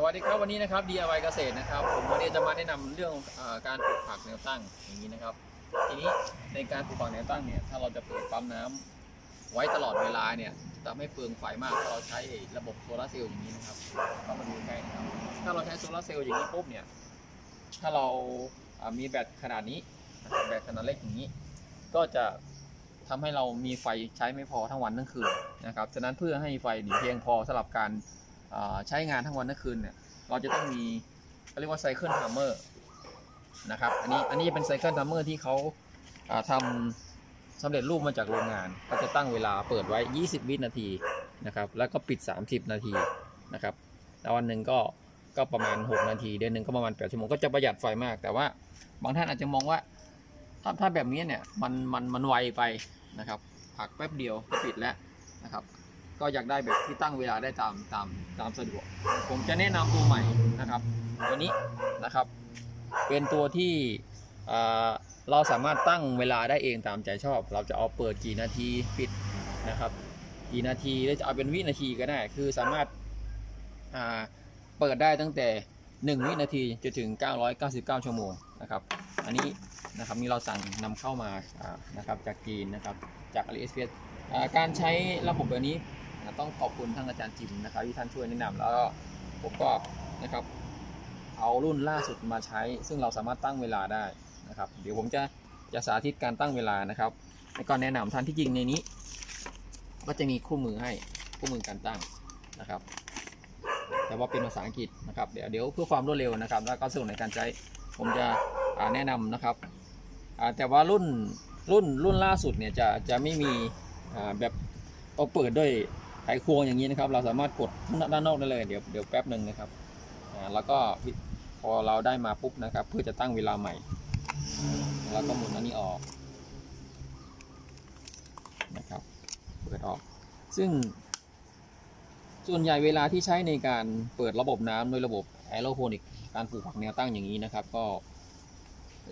สวัสดีครับวันนี้นะครับ DIY เกษตรนะครับ ผมวันนี้จะมาแนะนำเรื่องอการปลูกผักแนวตั้งอย่างนี้นะครับ ทีนี้ในการปลูกผักแนวตั้งเนี่ยถ้าเราจะเปิดปั๊มน้ำไว้ตลอดเวลาเนี่ยจะไม่เปลืองไฟมากถ้าเราใช้ระบบโซลาร์เซลล์อย่างนี้นะครับก็มาดูใกล้นะครับถ้าเราใช้โซลาร์เซลล์อย่างนี้ปุ๊บเนี่ยถ้าเรามีแบตขนาดนี้แบตขนาดเล็กอย่างนี้ ก็จะทำให้เรามีไฟใช้ไม่พอทั้งวันทั้งคืนนะครับฉะนั้นเพื่อให้ไฟดีเพียงพอสำหรับการ ใช้งานทั้งวันทั้งคืนเนี่ยเราจะต้องมีเขาเรียกว่า cycle timer นะครับอันนี้อันนี้เป็น cycle timer ที่เขาทำสำเร็จรูปมาจากโรงงานก็จะตั้งเวลาเปิดไว้ 20 วินาทีนะครับแล้วก็ปิด 30 นาทีนะครับแล้ววันหนึ่งก็ก็ประมาณ 6 นาที เดือนหนึ่งก็ประมาณ8ชั่วโมงก็จะประหยัดไฟมาก แต่ว่าบางท่านอาจจะมองว่าถ้าถ้าแบบนี้เนี่ยมันมันมันไวไปนะครับผักแป๊บเดียวก็ปิดแล้วนะครับ ก็อยากได้แบบที่ตั้งเวลาได้ตามตามตามสะดวก ผมจะแนะนำตัวใหม่นะครับ ตัวนี้นะครับ เป็นตัวที่เราสามารถตั้งเวลาได้เองตามใจชอบ เราจะเอาเปิดกี่นาทีปิดนะครับ กี่นาทีหรือจะเอาเป็นวินาทีก็ได้ คือสามารถาเปิดได้ตั้งแต่ 1 วินาทีจนถึง 999 ชั่วโมงนะครับ อันนี้นะครับนี่เราสั่งนำเข้ามาานะครับจากจีนนะครับจาก AliExpress การใช้ระบบแบบนี้ นะต้องขอบคุณท่านอาจารย์จิมนะครับที่ท่านช่วยแนะนำแล้วผมก็นะครับเอารุ่นล่าสุดมาใช้ ซึ่งเราสามารถตั้งเวลาได้นะครับ เดี๋ยวผมจะจะสาธิตการตั้งเวลานะครับแล้วก็แนะนำท่านที่จริงในนี้ ก็จะมีคู่มือให้คู่มือการตั้งนะครับ แต่ว่าเป็นภาษาอังกฤษนะครับ เดี๋ยวเดี๋ยวเพื่อความรวดเร็วนะครับ แล้วก็สะดวกในการใช้ผมจะแนะนำนะครับแต่ว่ารุ่นรุ่นรุ่นล่าสุดเนี่ยจะจะไม่มีแบบเราเปิดด้วย ไขควงอย่างนี้นะครับ เราสามารถกดข้งด้านนอกได้เลยเดี๋ยวเดี๋ยวแป๊บหนึ่งนะครับแล้วก็พอเราได้มาปุ๊บนะครับ เพื่อจะตั้งเวลาใหม่แล้วก็หมุนอันนี้ออกนะครับเปิดออก ซึ่ง ส่วนใหญ่เวลาที่ใช้ในการเปิดระบบน้ำโดยระบบแอโรโพนิกการปลูกผักแนวตั้งอย่างนี้นะครับ ก็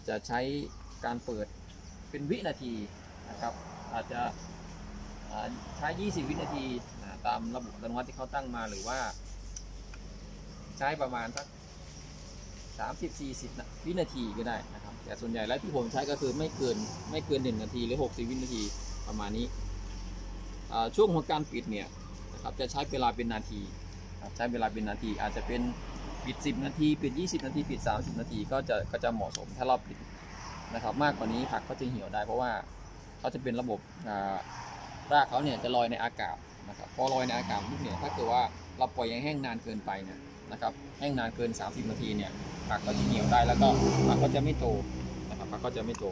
จะใช้การเปิดเป็นวินาทีนะครับ อาจจะ ใช้ 20 วินาทีตามระบบอัตโนมัติที่เขาตั้งมาหรือว่า ใช้ประมาณสัก30 40 วินาทีก็ได้นะครับ แต่ส่วนใหญ่แล้วที่ผมใช้ก็คือไม่เกินไม่เกิน 1 นาทีหรือ 60 วินาทีประมาณนี้ช่วงของการปิดเนี่ยนะครับจะใช้เวลาเป็นนาทีใช้เวลาเป็นนาทีอาจจะเป็นปิด 10 นาที ปิด 20 นาที ปิด 30 นาทีก็จะก็จะเหมาะสมถ้าเราปิดนะครับ มากกว่านี้ผักก็จะเหี่ยวได้เพราะว่าเขาจะเป็นระบบอ่า รากเขาเนี่ยจะลอยในอากาศนะครับพอลอยในอากาศปุ๊บเนี่ยถ้าเกิดว่าเราปล่อยให้แห้งนานเกินไปเนี่ยนะครับแห้งนานเกิน 30 นาทีเนี่ยผักก็จะเหี่ยวได้แล้วก็ผักก็จะไม่โตนะครับผักก็จะไม่โต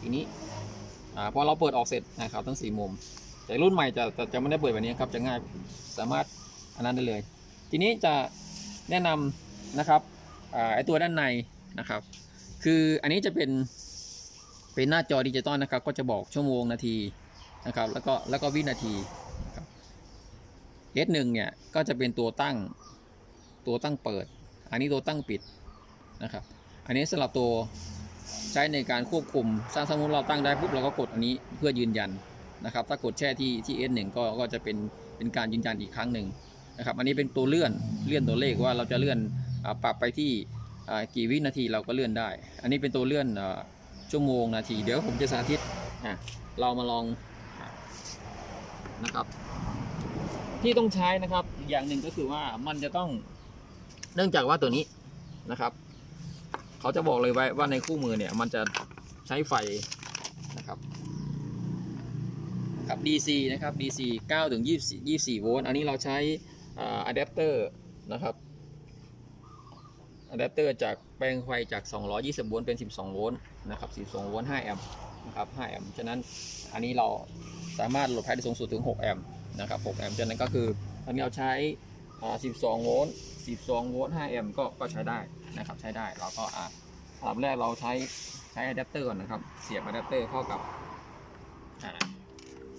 ทีนี้อ่าพอเราเปิดออกเสร็จนะครับทั้ง 4 มุม แต่รุ่นใหม่จะจะจะไม่ได้เปิดแบบนี้ครับจะง่ายสามารถอันนั้นได้เลย ทีนี้จะแนะนำนะครับอ่าไอตัวด้านในนะครับ คืออันนี้จะเป็นเป็นหน้าจอดิจิตอลนะครับ ก็จะบอกชั่วโมงนาที นะครับแล้วก็แล้วก็วินาทีนะครับ S1 เนี่ยก็จะเป็นตัวตั้งตัวตั้งเปิด อันนี้ตัวตั้งปิดนะครับ อันนี้สำหรับตัวใช้ในการควบคุมสร้างสมมติเราตั้งได้ปุ๊บเราก็กดอันนี้เพื่อยืนยันนะครับ ถ้ากดแช่ที่ที่ S1 ก็ก็จะเป็นเป็นการยืนยันอีกครั้งหนึ่งนะครับ อันนี้เป็นตัวเลื่อนเลื่อนตัวเลขว่าเราจะเลื่อนปรับไปที่กี่วินาทีเราก็เลื่อนได้ อันนี้เป็นตัวเลื่อนชั่วโมงนาที เดี๋ยวผมจะสาธิตอะเรามาลอง นะครับ ที่ต้องใช้นะครับอีกอย่างหนึ่งก็คือว่ามันจะต้องเนื่องจากว่าตัวนี้นะครับเขาจะบอกเลยไว้ว่าในคู่มือเนี่ยมันจะใช้ไฟนะครับครับ DC นะครับ DC 9ถึง24 24โวลต์อันนี้เราใช้อะแดปเตอร์นะครับอะแดปเตอร์จากแปลงไฟจาก 220 โวลต์เป็น 12 โวลต์นะครับ 12 โวลต์ 5 แอมป์นะครับ 5 แอมป์ ฉะนั้นอันนี้เรา สามารถ load ไฟได้สูงสุดถึง 6 แอมป์นะครับ 6 แอมป์ฉะนั้นก็คืออันนี้เราใช้ 12 โวลต์ 12 โวลต์ 5 แอมป์ก็ก็ใช้ได้นะครับ ใช้ได้ เราก็อ่าอันดับแรกเราใช้ใช้อะแดปเตอร์ก่อนนะครับ เสียบอะแดปเตอร์เข้ากับ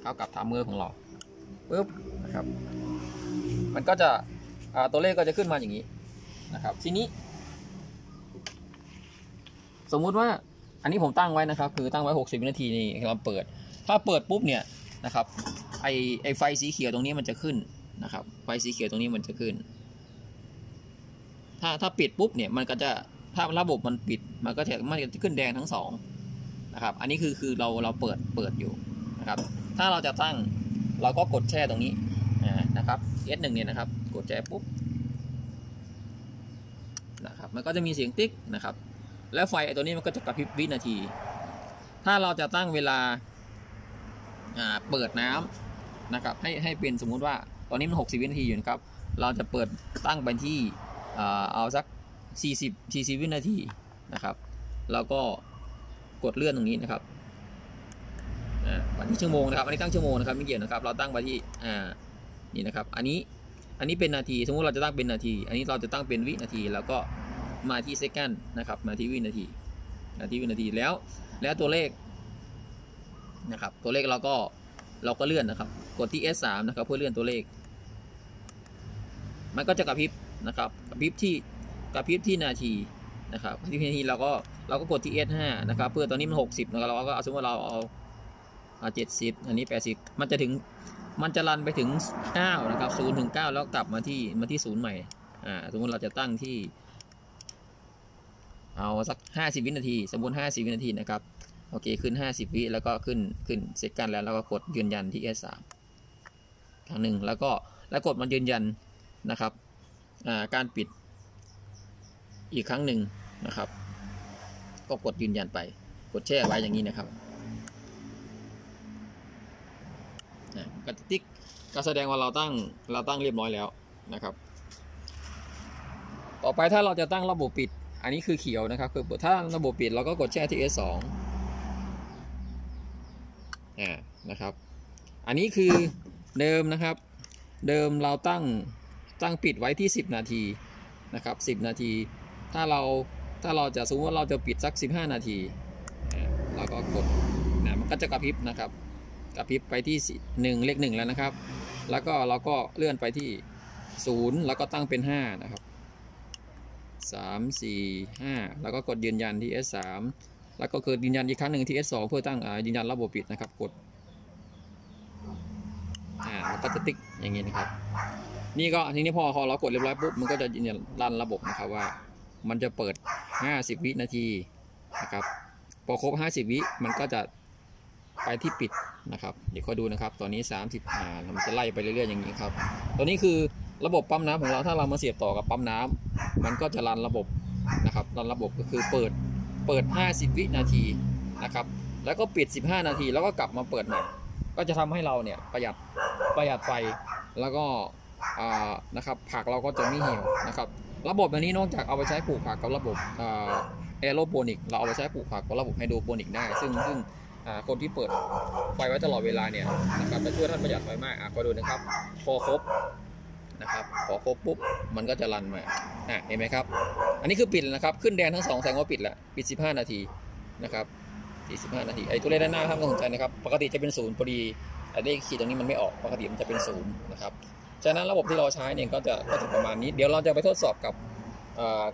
เข้ากับ timer ของเราปุ๊บนะครับ มันก็จะอ่าตัวเลขก็จะขึ้นมาอย่างนี้นะครับ ทีนี้ สมมุติว่าอันนี้ผมตั้งไว้นะครับ คือตั้งไว้ 60 วินาทีนี่เราเปิด ถ้าเปิดปุ๊บเนี่ย นะครับไอไอไฟสีเขียวตรงนี้มันจะขึ้นนะครับไฟสีเขียวตรงนี้มันจะขึ้น ถ้าถ้าปิดปุ๊บเนี่ยมันก็จะถ้าระบบมันปิดมันก็จะมันจะขึ้นแดงทั้งสองนะครับอันนี้คือคือเราเราเปิดเปิดอยู่นะครับถ้าเราจะตั้งเราก็กดแช่ตรงนี้นะครับ S1 เนี่ยนะครับกดแช่ปุ๊บนะครับมันก็จะมีเสียงติ๊กนะครับ แล้วไฟไอตัวนี้มันก็จะกระพริบวินาที ถ้าเราจะตั้งเวลา เปิดน้ำนะครับให้ให้เป็นสมมุติว่าตอนนี้มัน 60 วินาทีอยู่นะครับ เราจะเปิดตั้งไปที่เอาสัก 40 40 วินาทีนะครับแล้วก็กดเลื่อนตรงนี้นะครับอันที่ชั่วโมงนะครับ อันนี้ตั้งชั่วโมงนะครับไม่เกี่ยวนะครับ เราตั้งไปที่อ่านี่นะครับ อันนี้อันนี้เป็นนาทีสมมติเราจะตั้งเป็นนาที อันนี้เราจะตั้งเป็นวินาที แล้วก็มาที่เซคันนะครับ มาที่วินาทีนาทีวินาทีแล้ว แล้วตัวเลข นะครับ ตัวเลขเราก็เราก็เลื่อนนะครับ กดที่ S3 นะครับเพื่อเลื่อนตัวเลข มันก็จะกระพริบนะครับ กระพริบที่กระพริบที่นาทีนะครับที่นาทีเราก็เราก็กดที่ S5 นะครับ เพื่อตอนนี้มัน 60นะครับเราก็เอาสมมติว่าเราเอาเอา70 อันนี้ 80 มันจะถึงมันจะรันไปถึง 9 นะครับ0ถึง 9 แล้วกลับมาที่มาที่ 0 ใหม่ อ่า สมมติเราจะตั้งที่ เอาสัก 50 วินาที สมมติ 50 วินาทีนะครับ โอเคขึ้น 50 วิแล้วก็ขึ้นขึ้นเสร็จกันแล้วแล้วก็กดยืนยันที่ S3 ครั้งหนึ่งแล้วก็แล้วกดมันยืนยันนะครับาการปิดอีกครั้งหนึ่งนะครับ ก็กดยืนยันไป กดแช่ไว้อย่างนี้นะครับกระติ๊กก็แสดงว่าเราตั้งเราตั้งเรียบร้อยแล้วนะครับ ต่อไปถ้าเราจะตั้งระบบปิด อันนี้คือเขียวนะครับ คือถ้าระบบปิดเราก็กดแช่ที่ S2 อ่า นะครับ อันนี้คือเดิมนะครับ เดิมเราตั้งตั้งปิดไว้ที่ 10 นาทีนะครับ 10 นาที ถ้าเราถ้าเราจะสมมติว่าเราจะปิดสัก 15 นาทีเราก็กดนะมันก็จะกระพริบนะครับ กระพริบไปที่หนึ่งเลขหนึ่งแล้วนะครับ แล้วก็เราก็เลื่อนไปที่ 0 แล้วก็ตั้งเป็น 5 นะครับ 3 4 5 แล้วก็กดยืนยันที่ S3 แล้วก็กดยืนยันอีกครั้งหนึ่งที่ S2 เพื่อตั้งยืนยันระบบปิดนะครับ กด อ่าแล้วก็จะติ๊กอย่างนี้นะครับ นี่ก็ทีนี้พอพอเรากดเรียบร้อยปุ๊บมันก็จะยืนยันรันระบบนะครับว่า มันจะเปิด 50 วินาทีนะครับพอครบ 50 วิมันก็จะไปที่ปิดนะครับ เดี๋ยวคอยดูนะครับ ตอนนี้ 30อ่ามันจะไล่ไปเรื่อยๆอย่างนี้ครับ ตัวนี้คือระบบปั๊มน้ำของเราถ้าเรามาเสียบต่อกับปั๊มน้ำมันก็จะรันระบบนะครับ รันระบบก็คือเปิดเปิด 50 วินาทีนะครับ แล้วก็ปิด 15 นาที แล้วก็กลับมาเปิดใหม่ ก็จะทำให้เราเนี่ยประหยัดประหยัดไฟแล้วก็นะครับผักเราก็จะไม่เหี่ยวนะครับ ระบบอันนี้นอกจากเอาไปใช้ปลูกผักกับระบบแอโรโปนิกเราเอาไปใช้ปลูกผักกับระบบไฮโดรโปนิกได้ ซึ่งซึ่งคนที่เปิดไฟไว้ตลอดเวลาเนี่ยนะครับจะช่วยท่านประหยัดไฟมากอะก็ดูนะครับพอครบนะครับพอครบปุ๊บมันก็จะรันมาอะเห็นไหมครับ อันนี้คือปิดนะครับ ขึ้นแดงทั้งสองแสดงว่าปิดแล้วปิด 15 นาทีนะครับ 45 นาทีไอ้ตัวเลขด้านหน้าท่านต้องสนใจนะครับ ปกติจะเป็นศูนย์พอดีไอ้เลขขีดตรงนี้มันไม่ออกปกติมันจะเป็นศูนย์นะครับฉะนั้นระบบที่เราใช้เนี่ยก็จะก็จะประมาณนี้ เดี๋ยวเราจะไปทดสอบกับ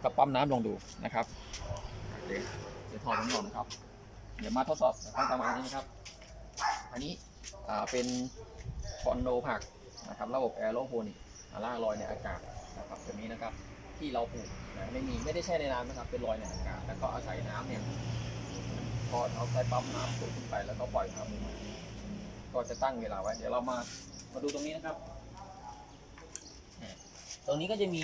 กับปั๊มน้ำลองดูนะครับเดี๋ยวถอดตรงนี้ออกนะครับ เดี๋ยวมาทดสอบกับประมาณนี้นะครับ อันนี้เป็นคอนโดผักนะครับ ระบบ aeroponic รากลอยในอากาศนะครับตัวนี้นะครับที่เราปลูกไม่มีไม่ได้แช่ในน้ำนะครับ เป็นลอยในอากาศแล้วก็อาศัยน้ำเนี่ย พอเอาใช้ปั๊มน้ำสูบขึ้นไปแล้วก็ปล่อยน้ำลงมาก็จะตั้งเวลาไว้ เดี๋ยวเรามามาดูตรงนี้นะครับ ตรงนี้ก็จะมี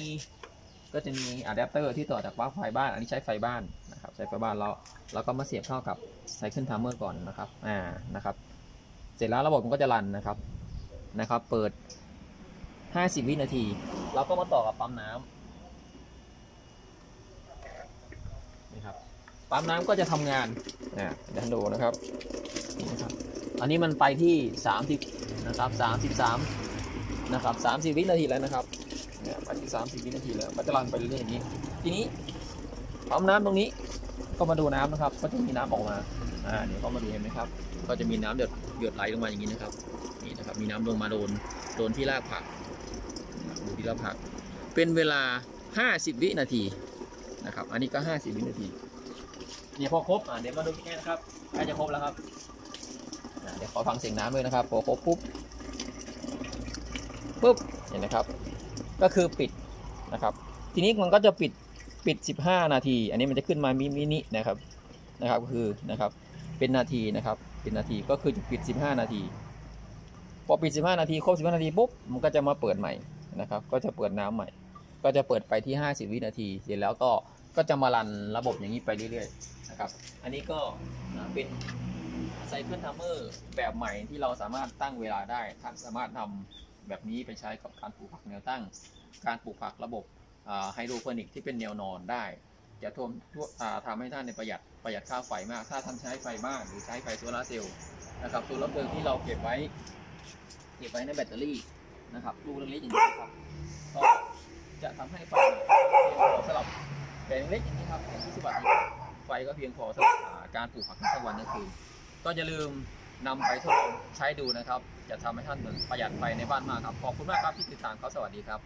ก็จะมีอะแดปเตอร์ที่ต่อจากปลั๊กไฟบ้าน อันนี้ใช้ไฟบ้านนะครับ ใช้ไฟบ้านเราเราก็มาเสียบเข้ากับ cycle timer ก่อนนะครับ อ่า นะครับ เสร็จแล้วระบบมันก็จะ run นะครับ นะครับ เปิด 50 วินาที เราก็มาต่อกับปั๊มน้ำนี่ครับ ปั๊มน้ำก็จะทำงานนะเดี๋ยวให้ดูนะครับนี่นะครับ อันนี้มันไปที่ 30 นะครับ 33 นะครับ 30 วินาทีแล้วนะครับเนี่ยไปที่ 30 วินาทีแล้วก็จะรันไปเรื่อยๆอย่างนี้ ทีนี้ปั๊มน้ำตรงนี้ก็มาดูน้ำนะครับ ก็จะมีน้ำออกมา อ่า เดี๋ยวก็มาดูเห็นไหมครับ ก็จะมีน้ำหยดหยดไหลลงมาอย่างนี้นะครับ นี่นะครับ มีน้ำลงมาโดน โดนที่รากผักดูที่รากผัก เป็นเวลา 50 วินาทีนะครับ อันนี้ก็ 50 วินาที เนี่ยพอครบอ่าเดี๋ยวมาดูกันนะครับใกล้จะครบแล้วครับอ่าเดี๋ยวขอฟังเสียงน้ำด้วยนะครับพอครบปุ๊บปุ๊บเห็นนะครับ ก็คือปิดนะครับ ทีนี้มันก็จะปิดปิด 15 นาที อันนี้มันจะขึ้นมามิมินินะครับนะครับก็คือนะครับเป็นนาทีนะครับเป็นนาทีก็คือจะปิด 15 นาที พอปิด 15 นาทีครบ 15 นาทีปุ๊บมันก็จะมาเปิดใหม่นะครับ ก็จะเปิดน้ำใหม่ ก็จะเปิดไปที่ 50 วินาที เสร็จแล้วก็ก็จะมารันระบบอย่างนี้ไปเรื่อยๆ นะครับ อันนี้ก็เป็นcycle timer แบบใหม่ที่เราสามารถตั้งเวลาได้ท่านสามารถนำแบบนี้ไปใช้กับการปลูกผักแนวตั้ง การปลูกผักระบบไฮโดรโปนิกที่เป็นแนวนอนได้ จะทำอ่าทำให้ท่านในประหยัดประหยัดค่าไฟมาก ถ้าท่านใช้ไฟบ้านหรือใช้ไฟโซลาเซลล์นะครับโซลาร์เพลิงที่เราเก็บไว้ เก็บไว้ในแบตเตอรี่นะครับลูกเล็กๆอย่างนี้ครับก็จะทำให้ไฟเพียงพอสำหรับแบตเล็กอย่างนี้ครับอย่างที่สวัสดี ไฟก็เพียงพอสำหรับการปลูกผักทั้งวันทั้งคืนก็อย่าลืมนำไปทดลองใช้ดูนะครับ จะทำให้ท่านประหยัดไฟในบ้านมากครับ ขอบคุณมากครับที่ติดตามครับสวัสดีครับ